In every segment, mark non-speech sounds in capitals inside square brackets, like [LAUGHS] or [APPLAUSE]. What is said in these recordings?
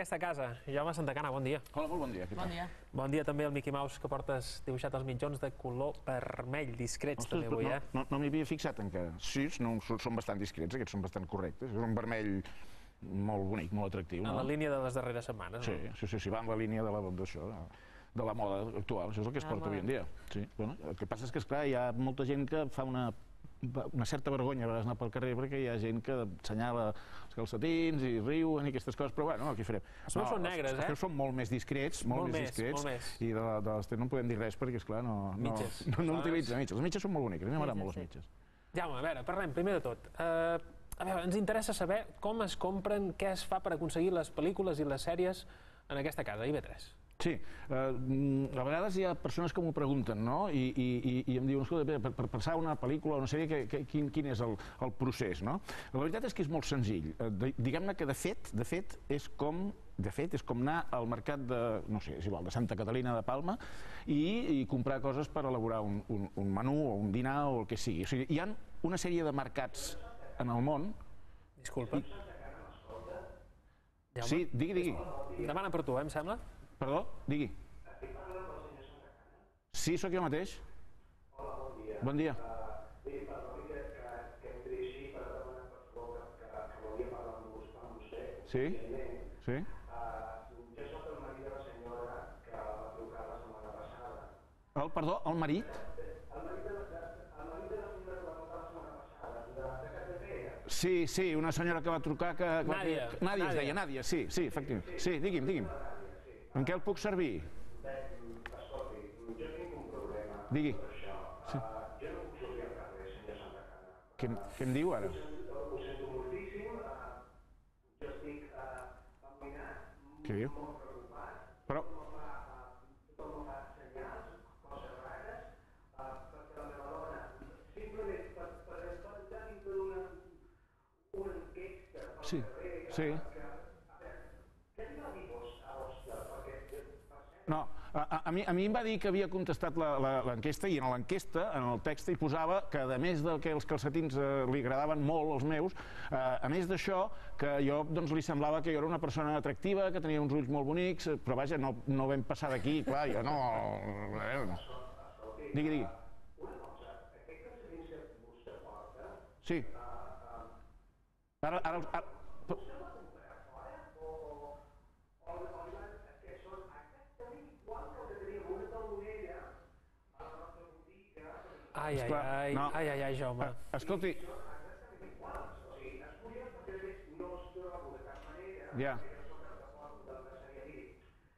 Aquesta casa, Jaume Santacana, bon dia. Hola, molt bon dia. Bon dia. Bon dia també al Mickey Mouse que portes dibuixat als mitjons de color vermell, discrets Ostres, també avui, no, eh? no, no m'hi havia fixat encara. Sí, no, són, són bastant discrets, aquests són bastant correctes. És un vermell molt bonic, molt atractiu. En No? la línia de les darreres setmanes. Sí, no? sí, sí, sí, va en la línia de la, d'això, de, de la moda actual. Això és el que es Ah, porta avui en dia. Sí, bueno, el que passa és que, esclar, hi ha molta gent que fa una una certa vergonya a vegades anar pel carrer perquè hi ha gent que assenyala els calcetins i riuen i aquestes coses, però bueno, aquí farem. Els meus són negres, els, eh? Els són molt més discrets, molt, Molt més, més, discrets, molt més. i de, de les teves no en podem dir res perquè, esclar, no, no, Mitges. no, no utilitza mitges. Les mitges són molt boniques, a mi m'agraden molt les mitges. Jaume, a veure, parlem primer de tot. Uh, a veure, ens interessa saber com es compren, què es fa per aconseguir les pel·lícules i les sèries en aquesta casa, IB3. Sí, eh, mm, a vegades hi ha persones que m'ho pregunten, no? I, i, i, i em diuen, escolta, per, per pensar una pel·lícula o una sèrie, que, que, quin, quin és el, el procés, no? La veritat és que és molt senzill. Eh, Diguem-ne que, de fet, de fet, és com de fet, és com anar al mercat de, no sé, és igual, de Santa Catalina de Palma i, i comprar coses per elaborar un, un, un menú o un dinar o el que sigui. O sigui, hi ha una sèrie de mercats en el món... Disculpa. Jaume, Sí, digui, digui. demana per tu, eh, em sembla? Perdó, digui. Sí, sóc jo mateix. Hola, bon dia. Bon dia. Bé, perdoni que, que, entri així per demanar per favor que, que, volia parlar amb vostè. Sí? Sí? Uh, jo sóc el marit de la senyora que va trucar la setmana passada. El, perdó, el marit? El marit de la, el marit de la senyora que va trucar la setmana passada, de, Capdepera. Sí, sí, una senyora que va trucar... Que, Nàdia, que- Nàdia es Nàdia. deia, Nàdia, sí, sí, efectivament. Sí, digui'm, digui'm. En què el puc servir? Escolti, jo tinc un problema Digui. per. Sí. Uh, jo no puc sortir al carrer, senyor Santacana. Què, em- què em diu ara? Ho sento moltíssim. Uh, jo estic uh, amoïnat, Què diu? molt preocupat. Però, tothom fa senyals, coses rares, perquè la meva dona, simplement per, per, per entrar dintre d'una una enquesta Sí, carrer, sí. que, a veure, què li va dir vos a vostè? Perquè, per cert, no, a, a, a, mi, a mi em va dir que havia contestat l'enquesta i en l'enquesta, en el text, hi posava que a més del que els calcetins eh, li agradaven molt, els meus, eh, a més d'això, que jo doncs, li semblava que jo era una persona atractiva, que tenia uns ulls molt bonics, eh, però vaja, no, no vam passar d'aquí, clar, jo no... Eh, no. Digui, digui. Sí. Ara, ara, ara, vostè el va comprar fora o, o, o, o li van, que són exactament igual que el que teníem una talonera a la nostra botiga, Ai, ai, Esclar, ai, no. ai, ai, ai, Jaume. escolti, exactament iguals. O sigui, és curiós perquè a més no es trobo de cap manera, ja,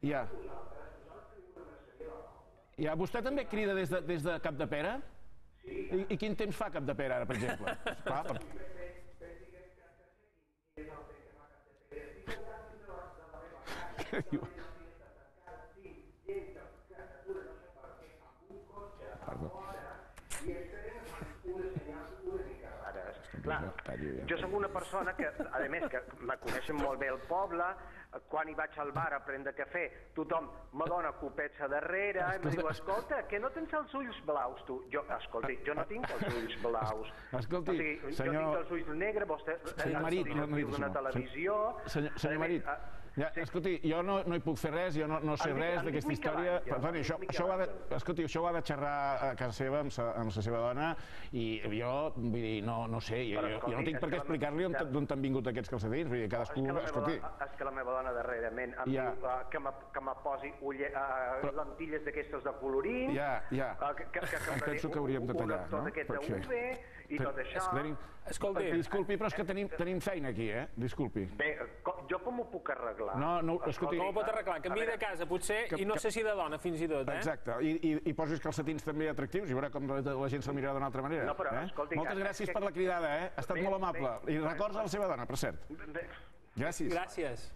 ja. Ja, vostè també crida des de, des de Cap de Pere? Sí. I, I quin temps fa Cap de Pere, ara, per exemple? Clar, per... [LAUGHS] Què diu? Perdó. Clar, jo sóc una persona que, a més, que me coneixen molt bé el poble, quan hi vaig al bar a prendre cafè, tothom me dona copets a darrere, i em diu, escolta, que no tens els ulls blaus, tu? Jo, escolti, jo no tinc els ulls blaus. Escolti, o sigui, jo senyor- tinc els ulls negres, vostè... Senyor Marit, no d'una no. televisió... Senyor, senyor A més, Marit, ah, ja, escolti, jo no, no hi puc fer res, jo no, no sé dic- res d'aquesta història. Àngel, Perdoni, em això, això ho ha de, escolti, això ho ha de xerrar a casa seva amb sa, amb sa seva dona i jo, vull dir, no, no sé, jo, Però, jo, jo escolti, no tinc és per què la- explicar-li on, ja. d'on t'han vingut aquests calcetins, vull dir, És cadascú, que, la meva escolti... dona, és que la meva dona darrerament em Ja. diu uh, que, me, que me posi ulle, uh, Però- lentilles d'aquestes de colorín, Ja, ja. uh, que, que, que, que penso que hauríem de tallar, no? Perquè- de UV i tot això. tenim- Escolti. Disculpi, però és que tenim, tenim feina aquí, eh? Disculpi. Bé, co- jo com ho puc arreglar? No, no, escolti- Com ho pot arreglar? Canvi de casa, potser, Que- i no que- sé si de dona, fins i tot, eh? Exacte, I, i, i posis calcetins també atractius i veurà com la, la gent se'l mirarà d'una altra manera. No, però, eh? escolti, Moltes que- gràcies per la cridada, eh? Ha estat Bé, molt amable. bé. I records a la seva dona, per cert. Bé, Gràcies. Gràcies.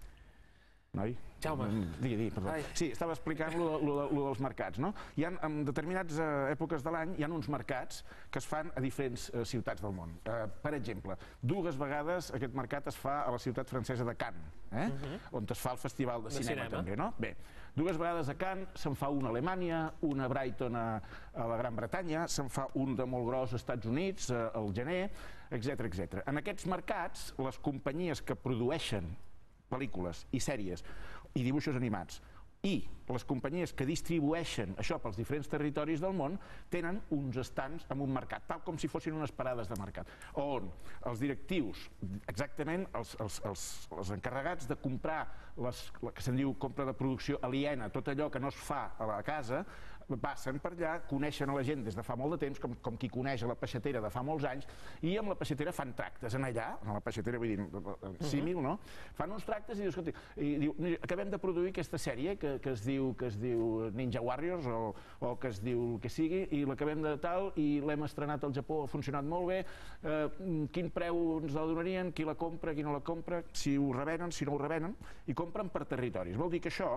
Noi? Jaume. Mm, Digui, digui, perdó. Ai. Sí, estava explicant lo, lo, lo dels mercats, no? Hi ha, en determinades eh, èpoques de l'any, hi ha uns mercats que es fan a diferents eh, ciutats del món. Eh, per exemple, dues vegades aquest mercat es fa a la ciutat francesa de Cannes, eh? on es fa el festival de, De cinema, cinema. també, no? Bé, dues vegades a Cannes, se'n fa un a Alemanya, un a Brighton a, a la Gran Bretanya, se'n fa un de molt gros als Estats Units, eh, al gener, etc etc. En aquests mercats, les companyies que produeixen pel·lícules i sèries i dibuixos animats i les companyies que distribueixen això pels diferents territoris del món tenen uns estants en un mercat, tal com si fossin unes parades de mercat, on els directius, exactament els, els, els, els encarregats de comprar les, la que se'n diu compra de producció aliena, tot allò que no es fa a la casa, passen per allà, coneixen a la gent des de fa molt de temps, com, com qui coneix a la peixatera de fa molts anys, i amb la peixatera fan tractes. En allà, en la peixatera, vull dir, el símil, no? Fan uns tractes i diu, escolti, i diu, acabem de produir aquesta sèrie que, que, es diu, que es diu Ninja Warriors o, o que es diu el que sigui, i l'acabem de tal, i l'hem estrenat al Japó, ha funcionat molt bé, eh, quin preu ens la donarien, qui la compra, qui no la compra, si ho revenen, si no ho revenen, i compren per territoris. Vol dir que això,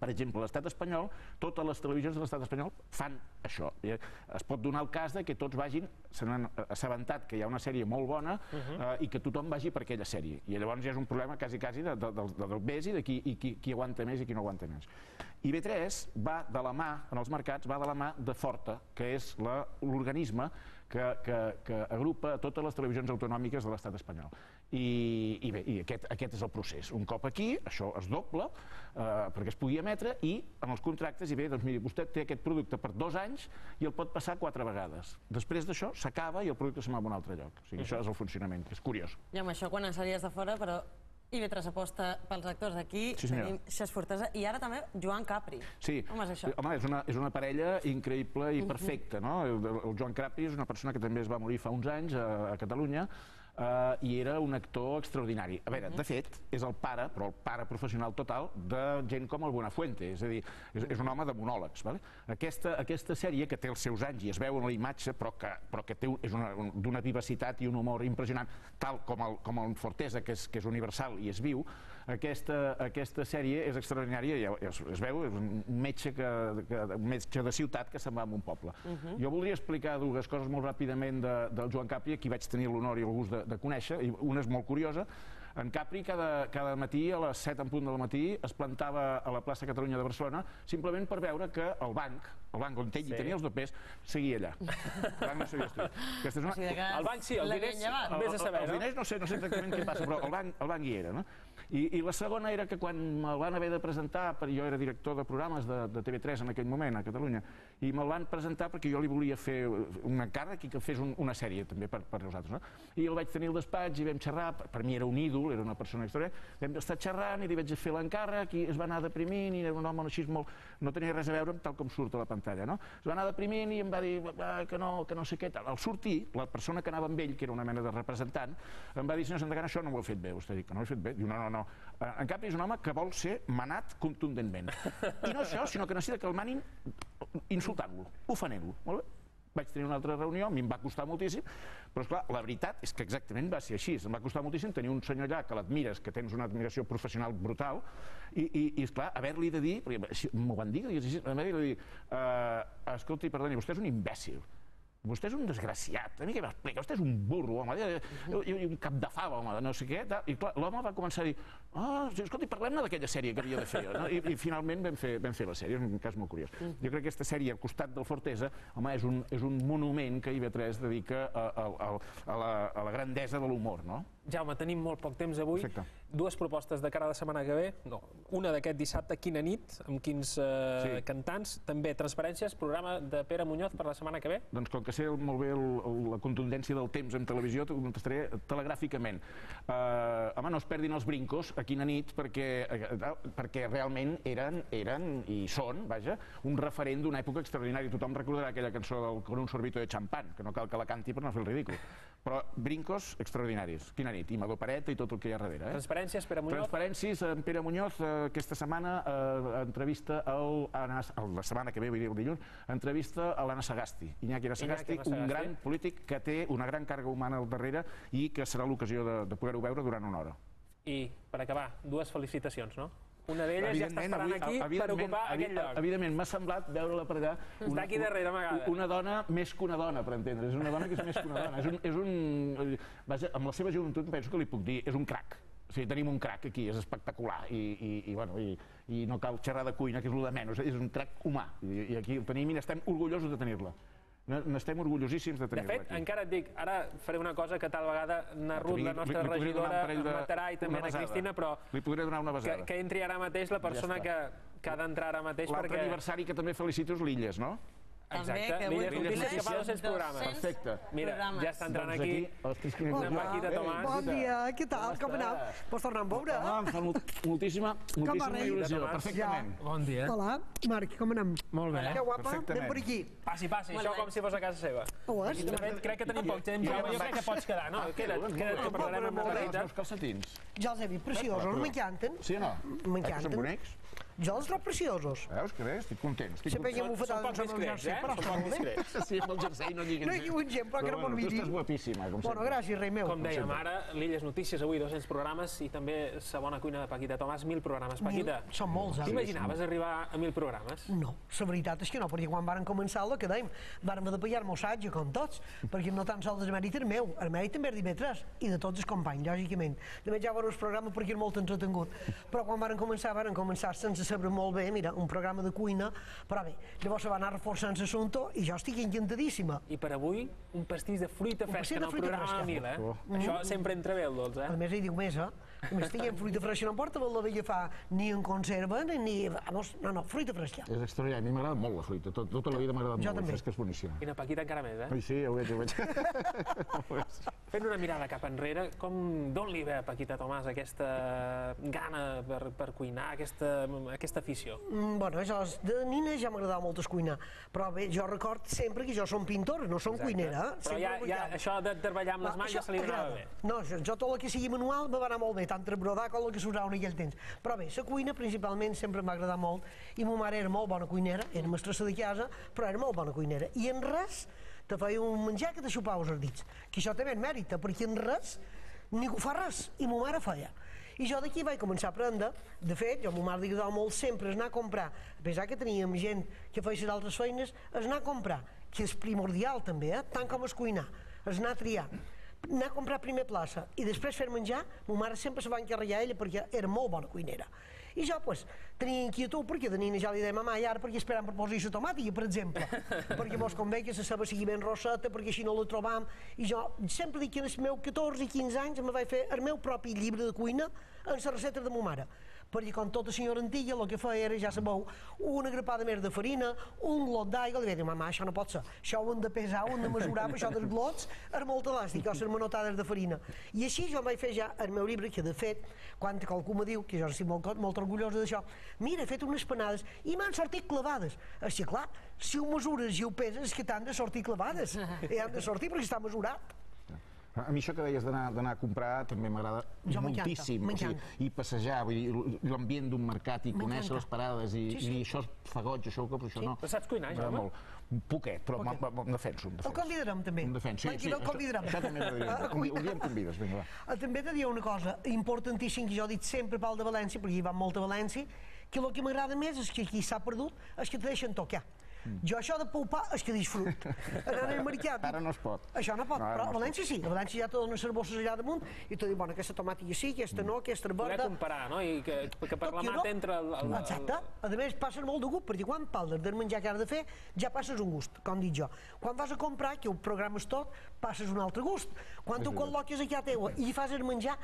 per exemple, l'estat espanyol, totes les televisions de l'estat espanyol fan això. I es pot donar el cas de que tots vagin, se n'han assabentat que hi ha una sèrie molt bona uh -huh. eh, i que tothom vagi per aquella sèrie. I llavors ja és un problema quasi, quasi de, de, de, del bes i de qui, i qui, qui aguanta més i qui no aguanta més. I B3 va de la mà, en els mercats, va de la mà de Forta, que és l'organisme que, que, que agrupa totes les televisions autonòmiques de l'estat espanyol. I, i bé, i aquest, aquest és el procés. Un cop aquí, això es doble eh, perquè es pugui emetre i en els contractes, i bé, doncs miri, vostè té aquest producte per dos anys i el pot passar quatre vegades. Després d'això s'acaba i el producte se'n va a un altre lloc. O sigui, uh -huh. això és el funcionament, que és curiós. I amb això quan en sèries de fora, però IB3 aposta pels actors d'aquí, Sí, tenim Xes Fortesa i ara també Joan Capri. Sí, Com és això? home, és una, és una parella increïble i perfecta, no? El, el Joan Crapri és una persona que també es va morir fa uns anys a, a Catalunya eh, i era un actor extraordinari. A veure, de fet, és el pare, però el pare professional total, de gent com el Buenafuente, és a dir, és, és un home de monòlegs. Vale? Aquesta, aquesta sèrie, que té els seus anys i es veu en la imatge, però que, però que té és una- un- d'una vivacitat i un humor impressionant, tal com el, com el Fortesa, que és, que és universal i és viu, aquesta, aquesta sèrie és extraordinària, ja, ja es, es veu, és un metge, que, que, un metge de ciutat que se'n va a un poble. Jo voldria explicar dues coses molt ràpidament de, del Joan Capri, a qui vaig tenir l'honor i el gust de, de conèixer, i una és molt curiosa. En Capri cada, cada matí, a les 7 en punt del matí, es plantava a la plaça Catalunya de Barcelona simplement per veure que el banc, el banc on ell Sí. tenia els dopers, seguia allà. El banc no s'havia destruït. Aquesta és una... O sigui El banc sí, els l'havien diners- el- Vés a saber, els no? diners no sé, no sé exactament què passa, però el banc, el banc hi era, no? I, I la segona era que quan me'l van haver de presentar, perquè jo era director de programes de, de TV3 en aquell moment, a Catalunya, i me'l van presentar perquè jo li volia fer un encàrrec i que fes un, una sèrie també per, per nosaltres, no? I el vaig tenir al despatx i vam xerrar, per, per mi era un ídol, era una persona extraordinària, vam estar xerrant i li vaig fer l'encàrrec i es va anar deprimint i era un home així molt... no tenia res a veure amb tal com surt a la pantalla, no? Es va anar deprimint i em va dir "Ah, que no, que no sé què, tal. Al sortir, la persona que anava amb ell, que era una mena de representant, em va dir, senyor Santagana, això no ho he fet bé. Vostè diu que no ho he fet bé. Diu, no, no, no. Eh, En canvi, és un home que vol ser manat contundentment. I no això, sinó que necessita que el manin insultant-lo, ofenent-lo. Molt bé? Vaig tenir una altra reunió, a mi em va costar moltíssim, però esclar, la veritat és que exactament va ser així. Em va costar moltíssim tenir un senyor allà que l'admires, que tens una admiració professional brutal, i, i, i esclar, haver-li de dir, perquè m'ho van dir, haver-li de dir, uh, escolti, perdoni, vostè és un imbècil, vostè és un desgraciat, a mi què m'explica? Vostè és un burro, home, i, i, un cap de fava, home, no sé què, tal. i clar, l'home va començar a dir, ah, sí, escolti, parlem-ne d'aquella sèrie que havia de fer, no? I, i finalment vam fer, vam fer la sèrie, és un cas molt curiós. Jo crec que aquesta sèrie, al costat del Fortesa, home, és un, és un monument que IB3 dedica a, a, a, a, la, a la grandesa de l'humor, no? Jaume, tenim molt poc temps avui. Perfecte. Dues propostes de cara a la setmana que ve. No, una d'aquest dissabte, Quina nit, amb quins eh, Sí. cantants. També Transparències, programa de Pere Muñoz per la setmana que ve. Doncs com que sé molt bé el, el, la contundència del temps en televisió, t'ho contestaré telegràficament. Uh, home, no es perdin els brincos a quina nit, perquè, uh, perquè realment eren, eren i són, vaja, un referent d'una època extraordinària. Tothom recordarà aquella cançó del Con un sorbito de champán, que no cal que la canti per no fer el ridícul. Però brincos extraordinaris. Quina nit. I Madó i tot el que hi ha darrere. Eh? Transparències, Pere Muñoz. Transparències, en Pere Muñoz eh, aquesta setmana eh, entrevista el- la setmana que ve, vull dir el dilluns, entrevista a l'Anna Sagasti. Iñaki Anna Sagasti, Iñaki un gran polític que té una gran càrrega humana al darrere i que serà l'ocasió de, de poder-ho veure durant una hora. I, per acabar, dues felicitacions, no? Una d'elles ja està esperant avui- aquí per ocupar aquest lloc. Evidentment, m'ha semblat veure-la per allà... Està aquí darrere, amagada. Una dona més que una dona, per entendre. És una dona que és més que una dona. És un, és un, vaja, amb la seva joventut penso que li puc dir, és un crac. O sigui, tenim un crac aquí, és espectacular. I, i, i, bueno, i, i no cal xerrar de cuina, que és el de menys. És un crac humà. I, i aquí el tenim i estem orgullosos de tenir-la. N'estem orgullosíssims de De tenir-la fet, aquí. encara et dic, ara faré una cosa que tal vegada na Ruth, la nostra li- li regidora, de- matarà i també la. Cristina, però Li podré donar una que, besada. que entri ara mateix la persona està. que, que ha d'entrar ara mateix L'altre perquè... aniversari que també felicito és l'Illes, no? També, Exacte, que avui que fa 200 programes. 200 Perfecte. Mira, programes. ja està entrant Doncs aquí. Hola. il·lusió. Paquita Tomàs. Bon dia, què tal? Com aneu? Pots tornar a veure? Ah, em fa molt, moltíssima, moltíssima il·lusió, perfectament. Bon dia. Hola, Marc, com anem? Molt bé. Que guapa, Perfectament. anem per aquí. Passi, passi, Molt això bé. com si fos a casa seva. Ho és? Crec que tenim poc temps, jo crec que pots quedar, no? Queda't, queda't, que parlarem amb la bé. Els meus calcetins. Jo els he vist preciosos, m'encanten. Sí o no? M'encanten. Són bonics? Jo els trobo preciosos. Veus que bé? Estic content. Estic Sempre que amb el discrets, jersei, eh? però Són està poc molt bé. discrets. Sí, amb el jersei no diguin No hi ha un gent, però que no bueno, pot Tu estàs guapíssima, com Bueno, sempre. gràcies, rei meu. Com dèiem ara, l'Illes Notícies, avui 200 programes i també sa bona cuina de Paquita Tomàs, 1.000 programes. Paquita, Són molts, eh? t'imaginaves arribar a 1.000 programes? No, la veritat és que no, perquè quan varen començar el que dèiem, vàrem de pillar-me assatge, com tots, perquè no tan sols el mèrit és meu, el mèrit també és d'IV3 i de tots els companys, lògicament. També ja veure el programa perquè és molt entretengut. Però quan varen començar, varen començar sense saber molt bé, mira, un programa de cuina, però bé, llavors se va anar reforçant l'assumpte i jo estic encantadíssima. I per avui, un pastís de fruita fresca en de el programa fresca. 1000, eh? Oh. Això sempre entra bé, el dolç, A eh? més, hi diu més, eh? Més, tinguem fruita fresca, no importa vol agafar ni en conserva, ni... Vamos, no, no, fruita fresca. És extraordinari. A mi m'agrada molt la fruita. Tot, tota la vida m'ha agradat Jo molt. també. És que és boníssima. I la Paquita encara més, eh? Ai, sí, ho veig, ho veig. [LAUGHS] Fent una mirada cap enrere, com d'on li ve a Paquita Tomàs aquesta gana per, per cuinar, aquesta, aquesta afició? Mm, bueno, això, és- de nina ja m'agradava molt es cuinar, però bé, jo record sempre que jo som pintor, no som Exacte. cuinera. Però Sempre ja, ja, això de treballar amb les mans ja se li agrada. bé. No, jo, jo tot el que sigui manual me va anar molt bé, per brodar com el que s'usava en aquell temps. Però bé, la cuina principalment sempre m'ha agradat molt i ma mare era molt bona cuinera, era mestressa de casa, però era molt bona cuinera. I en res te feia un menjar que te xupaves els dits. Que això també és mèrit, eh, perquè en res ningú fa res, i ma mare feia. I jo d'aquí vaig començar a aprendre. De fet, jo a ma mare li agradava molt sempre anar a comprar, a pesar que teníem gent que feia altres feines, és anar a comprar, que és primordial també, eh? tant com és cuinar, és anar a triar anar a comprar primer plaça i després fer menjar, ma mare sempre se va encarregar ella perquè era molt bona cuinera. I jo, pues, tenia inquietud perquè de nina ja li deia, mama, i ara perquè esperem per posar la tomàtica, per exemple, [LAUGHS] perquè mos convé que la ceba sigui ben roseta, perquè així no la trobam. I jo sempre dic que en els meus 14 i 15 anys me vaig fer el meu propi llibre de cuina en les recetes de ma mare perquè com tota senyora antiga el que feia era, ja sabeu, una grapada més de farina, un glot d'aigua, li vaig dir, mama, això no pot ser, això ho hem de pesar, ho hem de mesurar, això dels glots és molt elàstic, o les manotades de farina. I així jo vaig fer ja el meu llibre, que de fet, quan qualcú me diu, que jo estic molt, molt orgullosa d'això, mira, he fet unes panades i m'han sortit clavades. Així, clar, si ho mesures i ho peses, que t'han de sortir clavades. I han de sortir perquè està mesurat. A mi això que deies d'anar d'anar a comprar també m'agrada Jo moltíssim. O sigui. I passejar, vull dir, l'ambient d'un mercat i conèixer les parades i, Sí, sí. i dir això és fagoig, això ho compro, això Sí. no. Però saps cuinar, Jaume? molt. Un poquet, però em, em, em defenso, em El defenso. convidarem també. Em defenso, sí, sí. El això- convidarem. Això també m'agradaria. [LAUGHS] Un dia- em convides, vinga, va. Ah, També t'he de dir una cosa importantíssima que jo he dit sempre pel de València, perquè hi va molt a València, que el que m'agrada més és que aquí s'ha perdut, és que te deixen tocar. Jo això de poupar és que disfrut. Anar al mercat... Ara no es pot. Això no pot, No, però no a València sí. A València ja te donen les bosses allà damunt i te diu, bueno, aquesta tomàtica sí, aquesta no, aquesta és Poder verda... comparar, no? I que, que per Tot la i mat no. entra el, Exacte. A més, passes molt de gust, perquè quan parles del menjar que has de fer, ja passes un gust, com dic jo. Quan vas a comprar, que ho programes tot, passes un altre gust. Quan tu col·loques aquí a teua i fas el menjar,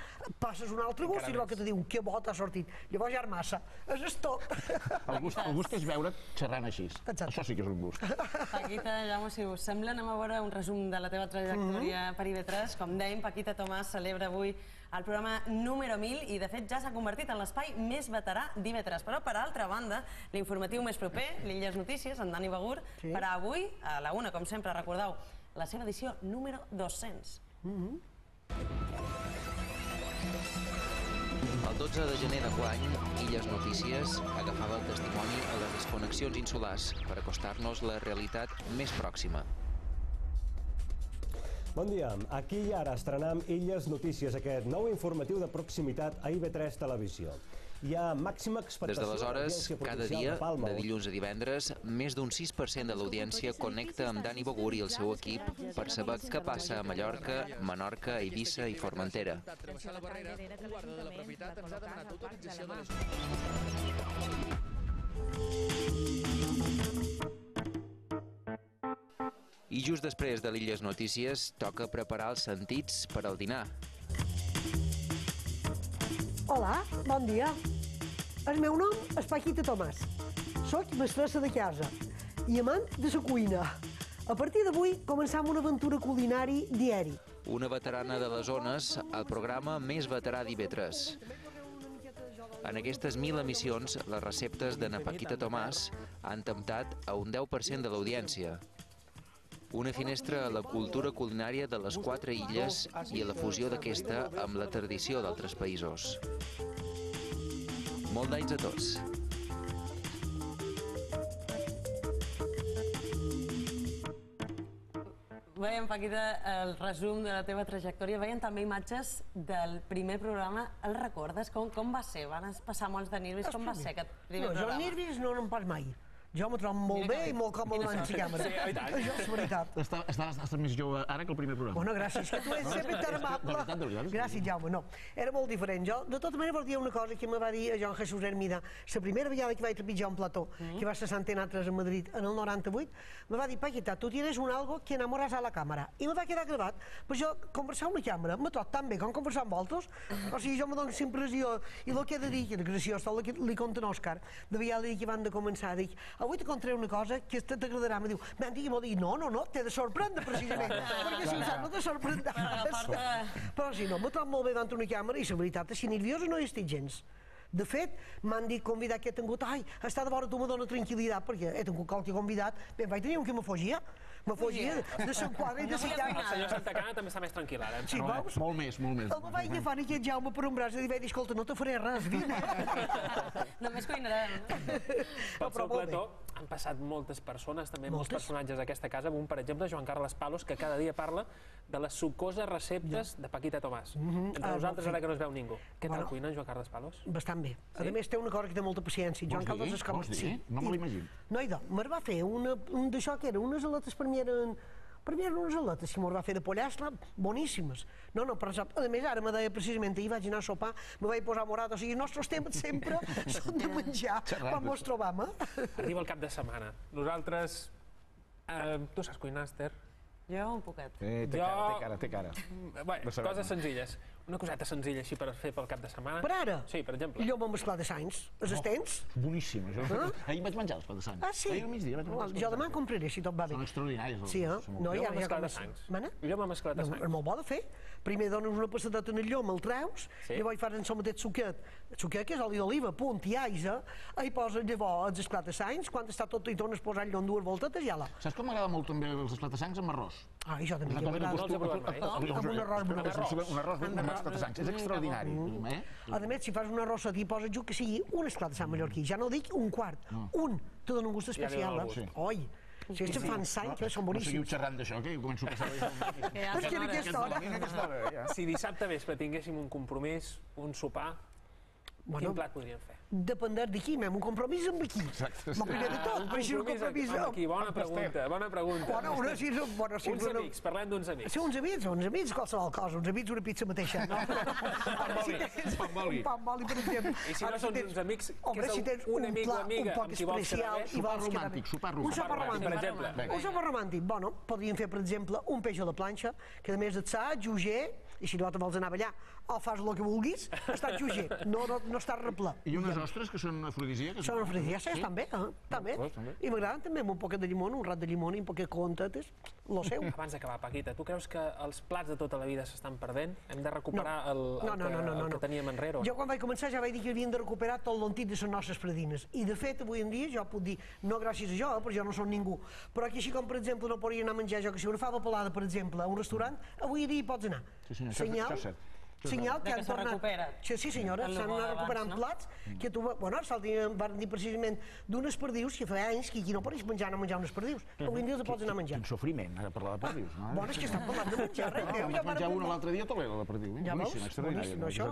passes un altre gust, i el que te diu, que bo t'ha sortit. Llavors ja és massa. És és tot. El gust, el gust és veure xerrant així. Exacte. Això sí que és un gust. Paquita, Jaume, si us sembla, anem a veure un resum de la teva trajectòria per IB3. Com dèiem, Paquita Tomàs celebra avui el programa número 1000 i, de fet, ja s'ha convertit en l'espai més veterà d'IB3. Però, per altra banda, l'informatiu més proper, l'Illes Notícies, en Dani Begur, Sí. per a avui, a la una, com sempre, recordeu, la seva edició número 200. El 12 de gener d'enguany, Illes Notícies agafava el testimoni a les desconnexions insulars per acostar-nos la realitat més pròxima. Bon dia. Aquí i ara estrenam Illes Notícies, aquest nou informatiu de proximitat a IB3 Televisió. Hi ha màxima Des expectació d'aleshores, l'Audiència cada dia, Palma. de dilluns a divendres, més d'un 6% de l'audiència connecta amb Dani Bogur i el seu equip per saber què passa a Mallorca, Menorca, Eivissa i Formentera. travessar la barrera, un guarda de la propietat ens ha demanat autorització de les... I just després de l'Illes Notícies toca preparar els sentits per al dinar. Hola, bon dia. El meu nom és Paquita Tomàs. Soc mestressa de casa i amant de la cuina. A partir d'avui començam una aventura culinari diari. Una veterana de les zones al programa més veterà d'IV3. En aquestes mil emissions, les receptes de Paquita Tomàs han temptat a un 10% de l'audiència. Una finestra a la cultura culinària de les quatre illes i a la fusió d'aquesta amb la tradició d'altres països. Molt d'anys a tots. Veiem, Paquita, el resum de la teva trajectòria. Veiem també imatges del primer programa. El recordes? Com, com va ser? Van passar molts de nervis. Com va ser aquest primer no, jo programa? nervis no n'en pas mai. Jo m'ho trobo molt Mira bé i molt còmode davant la càmera. Sí, oi tant. Això és veritat. Està, està, estàs més jove ara que el primer programa. Bueno, gràcies, que tu ets sempre tan amable. Gràcies, Jaume, no. Era molt diferent. Jo, de tota manera, volia dir una cosa que me va dir a Joan Jesús Hermida. La primera vegada que vaig trepitjar un plató, que va ser Sant Enatres a Madrid en el 98, me va dir, Paquita, tu tienes un algo que enamoras a la càmera. I me va quedar gravat. Però jo, conversar amb la càmera, me trobo tan bé com conversar amb altres. O sigui, jo me dono sempre impressió. I el que he de dir, que és graciós, tot el que li conta en Òscar, de vegada que van de començar, dic, avui te contaré una cosa que t'agradarà. Me diu, m'han dit, dir, no, no, no, t'he de sorprendre precisament, perquè si ho saps no te sorprendràs. Però si no, m'ho trobo molt bé davant una càmera i la veritat que nerviosa no hi estic gens. De fet, m'han dit convidat que he tingut, ai, estar de vora tu me dona tranquil·litat, perquè he tingut qualque convidat, bé, vaig tenir un que me fugia, me fugia de Sant Quadre i de Sant El Llana. senyor Santa Cana també està més tranquil ara. Sí, veus? Molt més, molt més. El me vaig agafar aquest Jaume per un braç i li vaig dir, escolta, no te faré res, vine. [LAUGHS] Només cuinarem. Però seu molt plató han passat moltes persones, també molts Moltes. personatges d'aquesta casa, amb un, per exemple, Joan Carles Palos, que cada dia parla de les sucoses receptes de Paquita Tomàs. Entre Ah, nosaltres, sí. ara que no es veu ningú. Què tal Bueno. cuina en Joan Carles Palos? Bastant bé. A més, té una cosa que té molta paciència. Joan Vols Carles dir? és com... Vols dir? No me l'imagino. No, idò, me'n va fer una, un d'això que era, unes aletes per mi eren... Per mi eren unes aletes que me'n va fer de pollastre boníssimes. No, no, però sap, a més ara me deia precisament, ahir vaig anar a sopar, me vaig posar morat, o sigui, els nostres temes sempre [LAUGHS] són de menjar quan mos trobam, eh? Arriba el cap de setmana. Nosaltres... Eh, tu saps cuinar, Esther? Jo un poquet. Eh, té Jo- cara, té cara, té cara. Bé, coses senzilles. Una coseta senzilla així per fer pel cap de setmana. Per ara? Sí, per exemple. Llop amb esclar de sants. Els estens? Boníssim, això. Ah? Ahir vaig menjar plats de sang. Ah, sí? Ahir al migdia vaig menjar Jo demà en compraré, si tot va bé. Són extraordinaris. els- Sí, eh? són No. Jo ja, amb ja esclat de comença. sangs. Mana? Jo amb esclat de No, sangs. és molt bo de fer. Primer dones una passadeta en el llom, el treus, Sí. llavors fas en el mateix suquet, suquet que és oli d'oliva, punt i aigua, i poses llavors els sangs, quan està tot i tornes a posar allò en dues voltetes, ja la... Saps com m'agrada molt també els sangs amb arròs? Ah, això també. Amb un arròs Un bronze. arròs, un arròs amb sangs. És extraordinari. Eh? A més, si fas un arròs i poses jo que sigui un esclat de sant mallorquí, ja no dic un quart, un, te dona un gust especial, el. Oi, si que fan sang, que són No seguiu boníssims. xerrant d'això, que jo començo a passar... [LAUGHS] És que en aquesta hora... Si dissabte vespre tinguéssim un compromís, un sopar, Bueno, quin plat podríem fer? dependrà de qui, mem, un compromís amb qui? Exacte. Primer de tot, però si un compromís amb aquí, bona pregunta, bona pregunta. Bueno, una, si, és- bueno, si Uns una- amics, parlem d'uns amics. Sí, uns amics, uns amics, qualsevol cosa, uns amics, una pizza mateixa. No? [LAUGHS] Ara, si tens Pa amb oli. Un pa amb oli, per exemple. I si no són uns amics, que és si tens un amic o amiga un poc amb qui vols quedar especial bé, i sopar romàntic, sopar Un sopar romàntic, romàntic. per exemple. Un sopar romàntic, bueno, podríem fer, per exemple, un peix a la planxa, que a més et sa, juger, i si no te vols anar a ballar, o fas el que vulguis, està juger, no, no, no estàs replà. I unes ostres que són afrodisíaques? Són afrodisíaques, Sí? també, eh? també. També. I m'agraden també amb un poquet de llimona, un rat de llimona i un poquet de contetes, lo seu. Abans d'acabar, Paquita, tu creus que els plats de tota la vida s'estan perdent? Hem de recuperar el, el, no, no, que, no, no, no, el que no. teníem enrere? o Jo quan vaig començar ja vaig dir que havien de recuperar tot l'antic de les nostres predines. I de fet, avui en dia jo puc dir, no gràcies a jo, perquè jo no sóc ningú, però aquí així com per exemple no podria anar a menjar jo que si una fava pelada, per exemple, a un restaurant, avui dia hi pots anar. Sí, senyor, això- Senyal, que que han tornat... recupera. Sí, sí senyora, s'han anat recuperant no? plats que tu... Bueno, ara salten, van dir precisament d'unes perdius que fa anys que aquí no pots menjar, no menjar unes perdius. Avui en dia els pots anar a menjar. Quin sofriment, ara parlar de perdius. No? Bueno, és que estan parlant de menjar, res. [LAUGHS] No, Ja vaig menjar una l'altre dia a Toledo, la perdiu. Eh? Ja veus? Boníssim, això.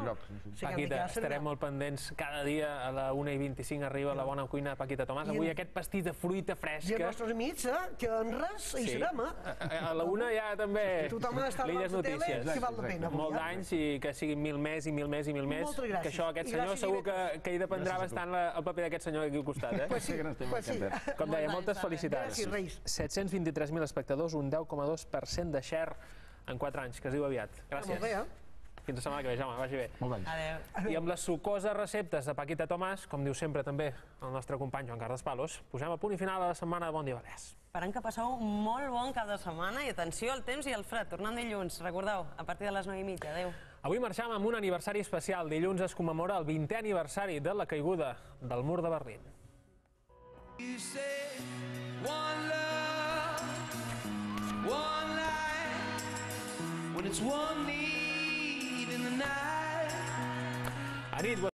Paquita, estarem molt pendents. Cada dia a la 1 i 25 arriba la bona cuina de Paquita Tomàs. Avui aquest pastís de fruita I els fresca. nostres amics, eh, que en res hi serem, eh? A, a la una ja també Tothom està a l'Illes la tele, Notícies. que val la pena. Molt eh? d'anys i que siguin mil més i mil més i mil més, Moltes gràcies. que això aquest senyor gràcies, segur que, que hi dependrà bastant la, el paper d'aquest senyor aquí al costat, eh? [LAUGHS] Pues sí, que no estem pues sí. Com deia, Molt moltes bé, felicitats. Gràcies, Reis. 723.000 espectadors, un 10,2% de share en 4 anys, que es diu aviat. Gràcies. Molt bé, eh? Fins la setmana que ve, Jaume, vagi bé. Molt bé. Adéu. I amb les sucoses receptes de Paquita Tomàs, com diu sempre també el nostre company Joan Carles Palos, posem a punt i final a la setmana de Bon Dia Balears. Esperem que passeu un molt bon cap de setmana i atenció al temps i al fred. Tornant dilluns, recordeu, a partir de les 9 i mitja. Adéu. Avui marxam amb un aniversari especial. Dilluns es commemora el 20è aniversari de la caiguda del mur de Berlín. You say one love, one life, when it's one need in the night. A nit,